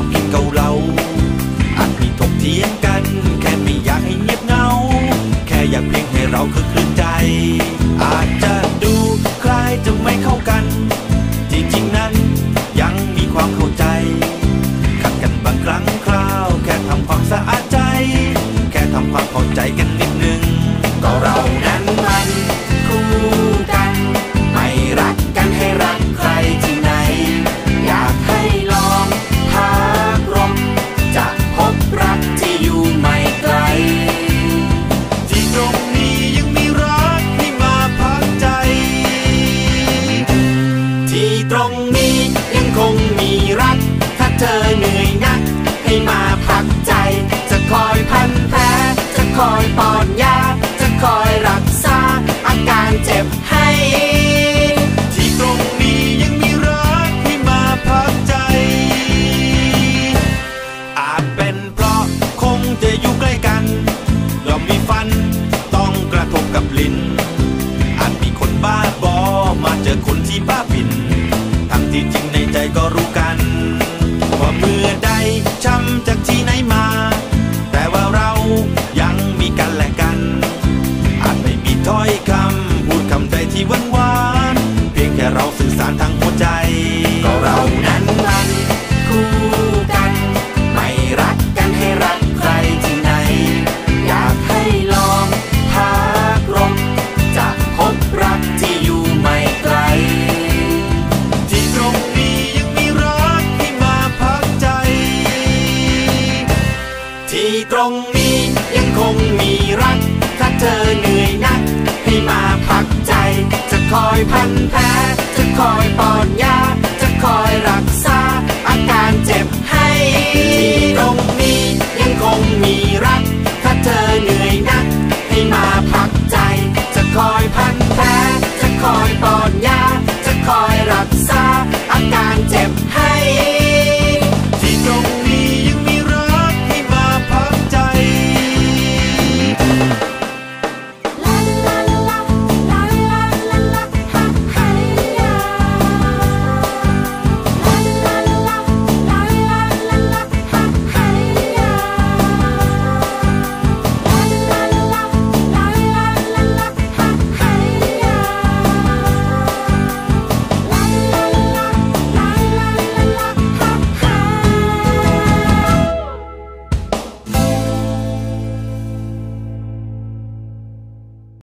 อบกินเกาเหลาอาจมีถกเถียงกัน แค่ไม่อยากให้เงียบเงา แค่อยากเพียงให้เราคือคลื่นใจ อาจจะดูคล้ายจะไม่เข้ากัน จริงๆนั้นยังมีความเข้าใจ ขัดกันบางครั้งคราว แค่ทำความสะอาดใจ แค่ทำความเข้าใจกันนิดนึง ก็เรานะ สื่อสารทางหัวใจ มีรัก ถ้าเธอเหนื่อยนัก ให้มาพักใจ จะคอยพันแผลจะคอยปอนยา จะคอยรักษา